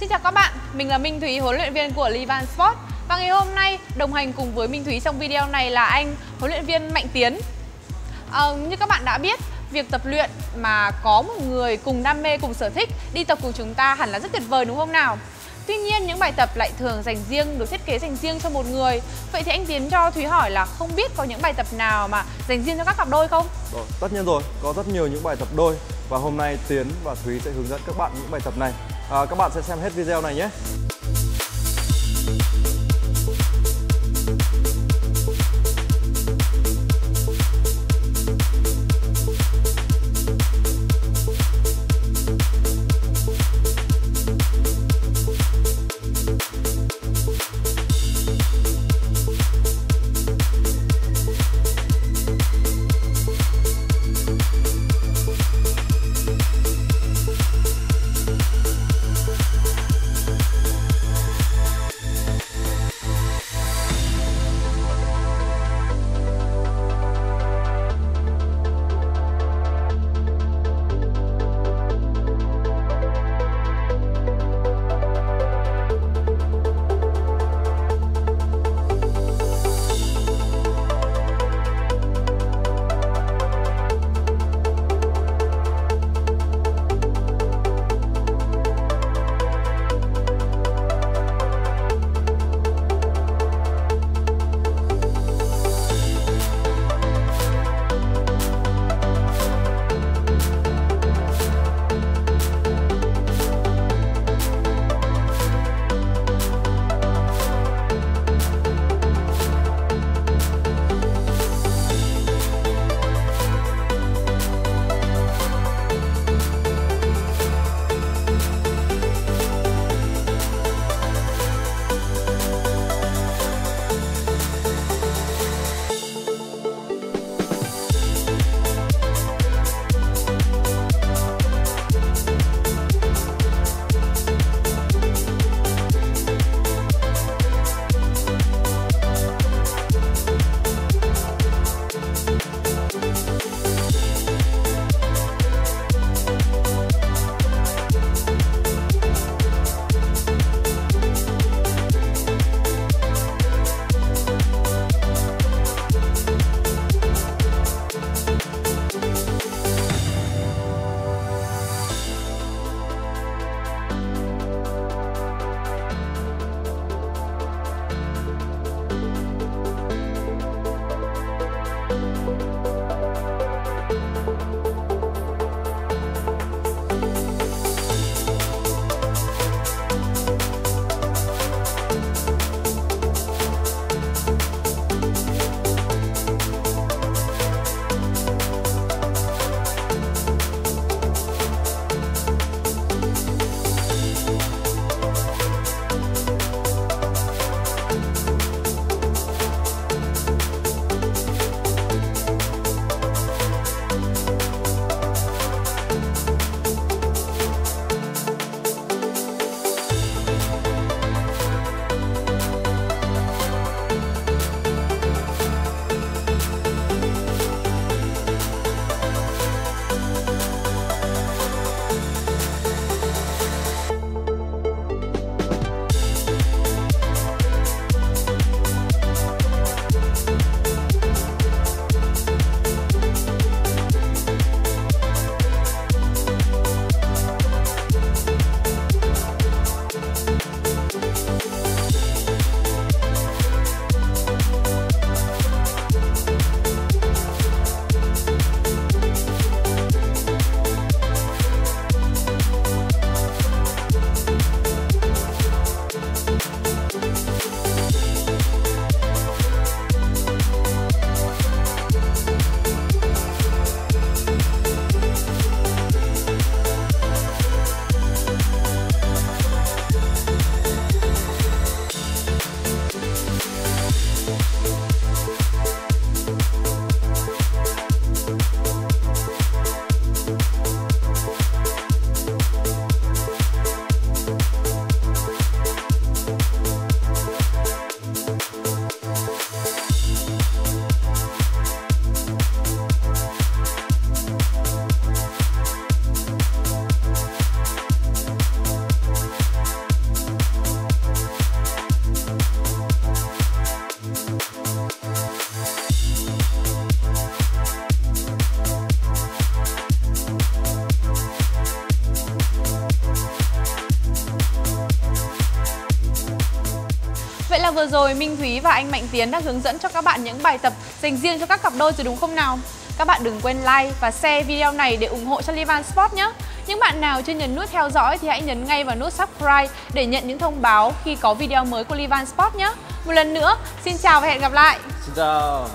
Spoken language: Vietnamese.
Xin chào các bạn, mình là Minh Thúy, huấn luyện viên của Livan Sport. Và ngày hôm nay đồng hành cùng với Minh Thúy trong video này là anh huấn luyện viên Mạnh Tiến. À, Như các bạn đã biết, việc tập luyện mà có một người cùng đam mê, cùng sở thích đi tập cùng chúng ta hẳn là rất tuyệt vời đúng không nào? Tuy nhiên những bài tập lại thường dành riêng, được thiết kế dành riêng cho một người. Vậy thì anh Tiến cho Thúy hỏi là không biết có những bài tập nào mà dành riêng cho các cặp đôi không? Rồi, tất nhiên rồi, có rất nhiều những bài tập đôi. Và hôm nay Tiến và Thúy sẽ hướng dẫn các bạn những bài tập này à, Các bạn sẽ xem hết video này nhé. Là vừa rồi Minh Thúy và anh Mạnh Tiến đã hướng dẫn cho các bạn những bài tập dành riêng cho các cặp đôi rồi đúng không nào? Các bạn đừng quên like và share video này để ủng hộ cho Livan Sport nhé. Những bạn nào chưa nhấn nút theo dõi thì hãy nhấn ngay vào nút subscribe để nhận những thông báo khi có video mới của Livan Sport nhé. Một lần nữa, xin chào và hẹn gặp lại. Xin chào.